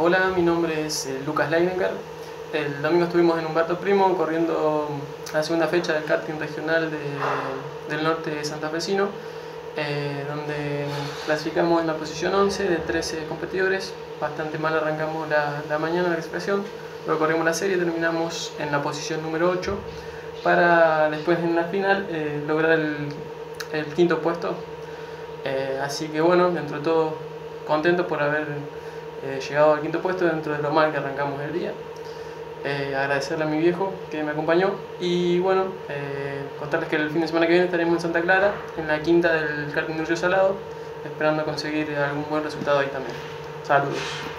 Hola, mi nombre es eh, Lucas Leinecker. El domingo estuvimos en Humberto Primo corriendo la segunda fecha del karting regional del norte santafesino, eh, donde clasificamos en la posición 11 de 13 competidores. Bastante mal arrancamos la, la mañana la expresión, luego corrimos la serie y terminamos en la posición número 8 para después en la final eh, lograr el, el, quinto puesto. Eh, así que bueno, dentro de todo contento por haber eh, llegado al quinto puesto dentro de lo mal que arrancamos el día. Eh, agradecerle a mi viejo que me acompañó y bueno, eh, contarles que el fin de semana que viene estaremos en Santa Clara, en la quinta del karting de Río Salado, esperando conseguir algún buen resultado ahí también. Saludos.